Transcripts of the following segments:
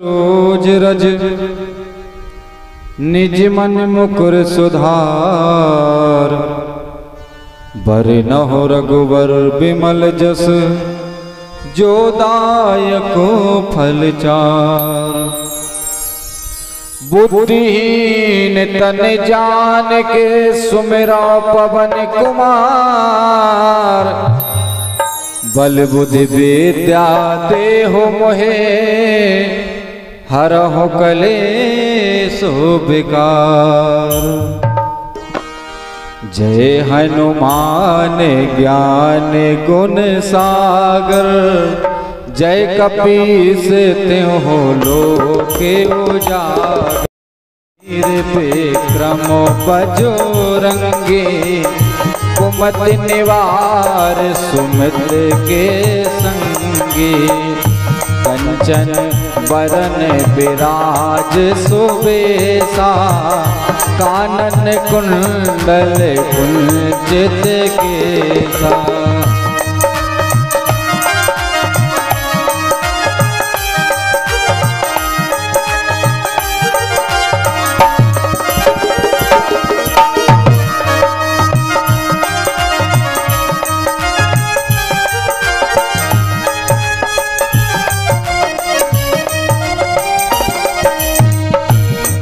रोज रज निज मन मुकुर सुधार। बर न हो रघुबर बिमल जस, जो दायको फल चार। बुद्धिहीन तन जान के सुमिरा पवन कुमार। बल बुद्धि विद्या दे हो मोहे हर हो कले सो बेकार जय हनुमान ज्ञान गुण सागर। जय कपीस त्यों लोके उजागर। विक्रम बजो रंगे कुमति निवार सुमित के संगे। कंचन बरन विराज सुबेसा कानन कुंडल कुंजित केसा।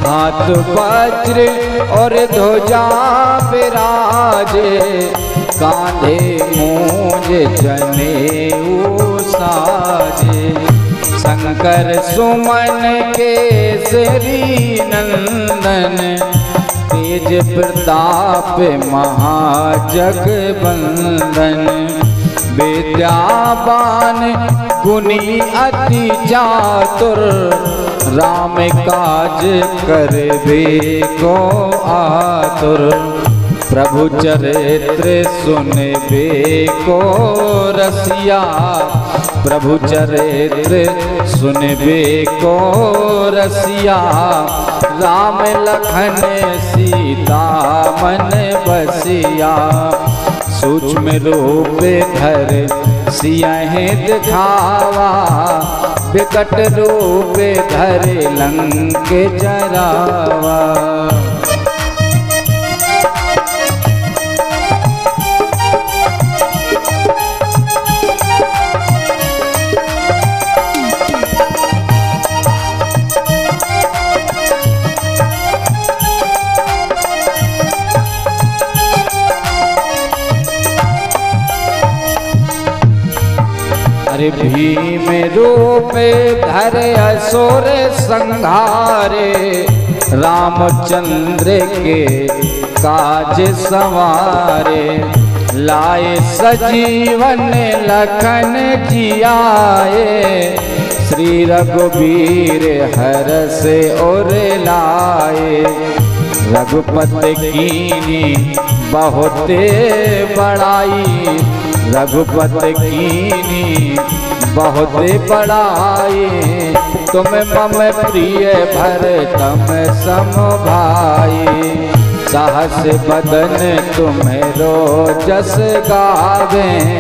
हाथ वज्र और ध्वजा विराजे, कांधे मूंज जने साजे शंकर सुमन के श्री नंदन, तेज प्रताप महाजग बंदन विद्यावान गुनी अति चातुर राम काज करबे को आतुर। प्रभु चरित्र सुनबे को रसिया। प्रभु चरित्र सुनबे को रसिया। राम लखन सीता मन बसिया। सूक्ष्म रूप धर सियाहे दिखावा विकट रूप धर लंक जरावा भीम रूप धर असुर संहारे रामचंद्र के काज सवारे। लाए सजीवन लखन जियाए। श्री रघुवीर हर से और लाए। रघुपत कीनी बहुत बड़ाई। रघुपत कीनी बहुत बड़ाई। तुम मम प्रिय भर, तम सम भाई। साहस बदन तुम्हें जस गावे।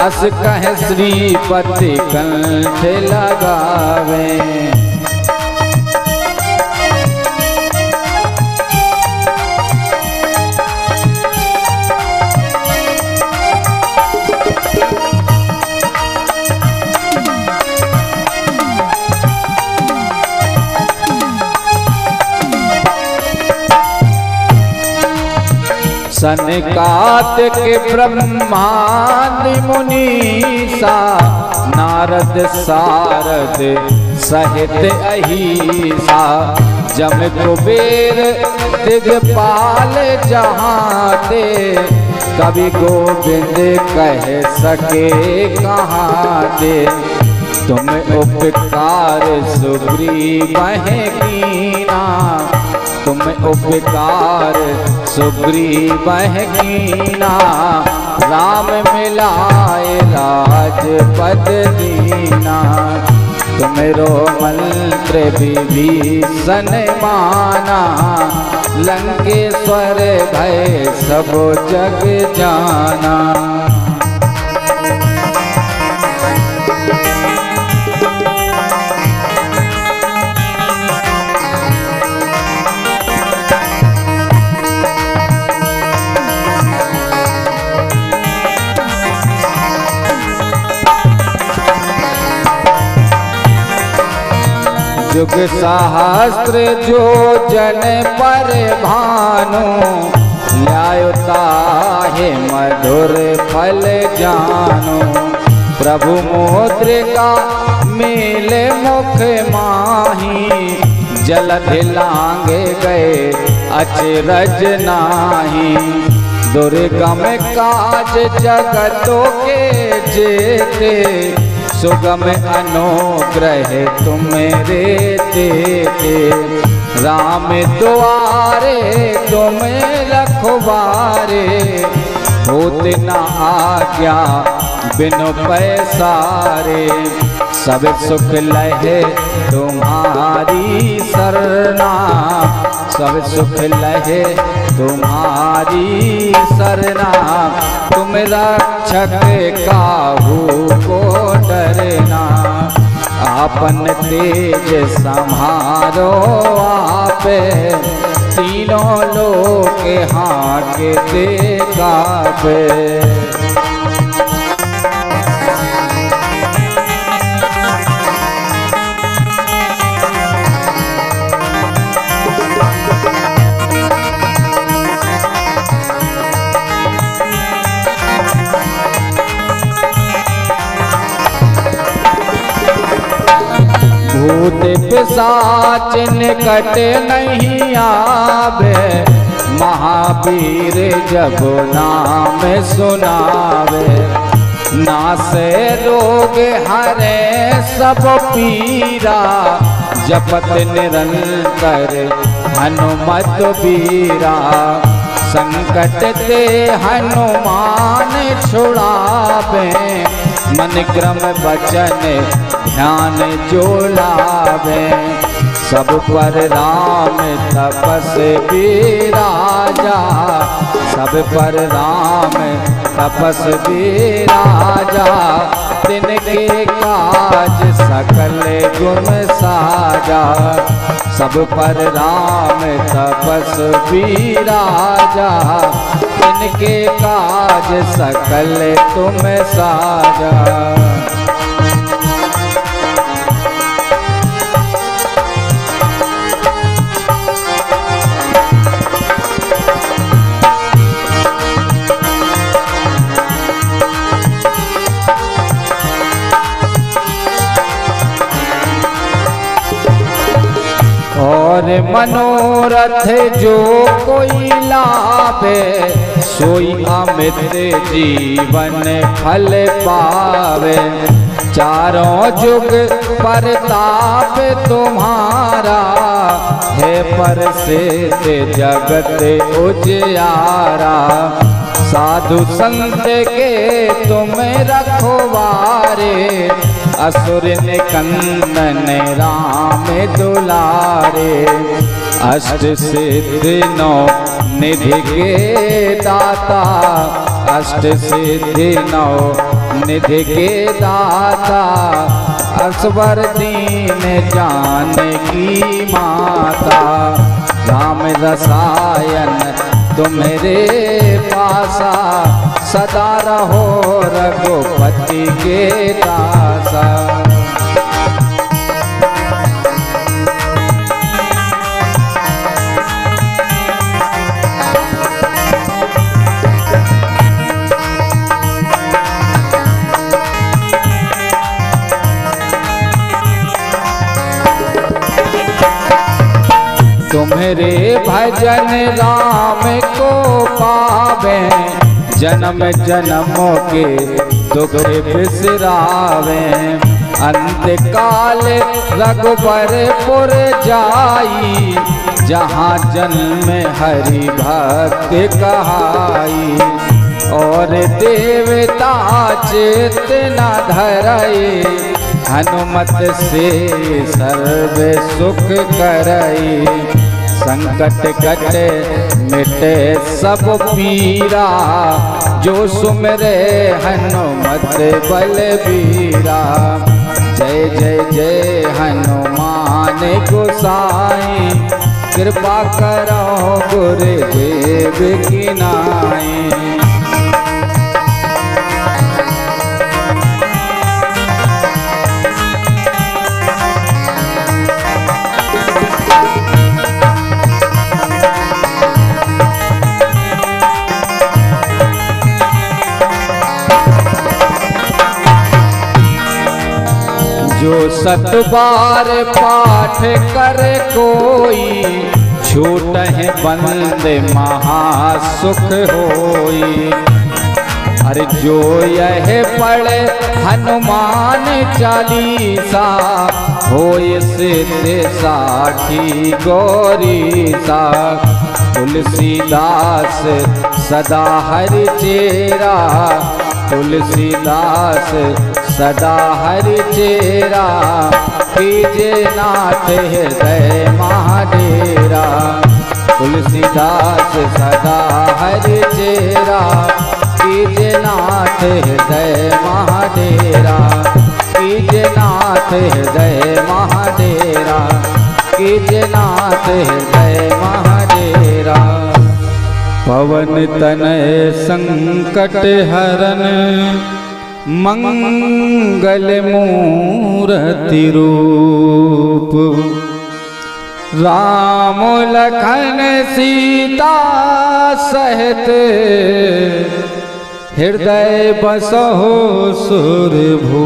अस कह श्रीपति कंठ लगावे। सनकात के ब्रह्मांड मुनीसा नारद सारद सहित अहिसा। जम कुबेर दिगपाल जहाते, कवि गोविंद कह सके कहाँ दे तुम उपकार सुग्रीव कीना तुम उपकार सुग्रीव कीना राम मिलाए राजपद दीना। तुमरो मंत्र विभीषण माना, लंकेश्वर भय सब जग जाना। जुग सहस्त्र जो जन पर भानु, न्यायता मधुर फल जानो। प्रभु मुद्रिका मिले मुख माही, जल धिलांगे गए अचरज नाही। दुर्गम काज जगतों के जेते सुगम अनुग्रह तुम रे देते राम द्वारे तुम रखबारे होत न आज्ञा बिनु पैसारे। सब सुख लहे तुम्हारी सरना, सब सुख लहे तुम्हारी सरना। तुम रक्षक काहू को डरना, आपन तेज संहारो आप। तीनों लोग हाँ के देखा पिशाच निकट नहीं आवे। महावीर जब नाम सुनावे। नासे रोग हरे, सब पीरा। जपत निरंतर हनुमत बीरा संकट ते हनुमान छुड़ावे। मन क्रम बचन ध्यान जो लावे सब पर राम तपस राजा सब पर राम तपस राजा दिन के काज सकल गुण साजा। सब पर राम तपस राजा इनके काज सकल तुम साजा। और मनोरथ जो कोई लाभे सोई अमित जीवन फल पावे। चारों जुग परताप तुम्हारा। है पर से जगत उजियारा। साधु संत के तुम रखवारे असुर निकंदन राम दुलारे। अष्ट सिद्ध नौ निधि के दाता। अष्ट सिद्ध नौ निधि के दाता। असवर दीन जान की माता। राम रसायन तुम्हारे पासा। सदा रहो रघुपति के दासा। तुम्हारे भजन राम को पावे। जन्म जन्मों के दुख बिसरावे। अंत काल रघुबरपुर जाई, जहाँ जन्म हरि भक्त कहाई। और देवता चेत न धरई, हनुमत से सर्व सुख करई। संकट कटे मिटे सब पीरा, जो सुमरे हनुमत बलबीरा जय जय जय हनुमान गोसाई, कृपा करो गुरुदेव की नाई। जो सत बार पाठ कर कोई छूट है बंद महासुख होई। अरे जो यह पढ़े हनुमान चालीसा, हो सिद्ध साखी गौरी सा तुलसीदास सदा हर चेरा, तुलसीदास सदा हरि चेरा कीजे नाथ हृदय महाडेरा तुलसीदास सदा हरि चेरा कीजे नाथ हृदय महाडेरा कीजे नाथ हृदय महाडेरा कीजे नाथ हृदय महाडेरा पवन तनय संकट हरन मंगल मूर्ति रूप राम लखन सीता सहित हृदय बसहो सुर भू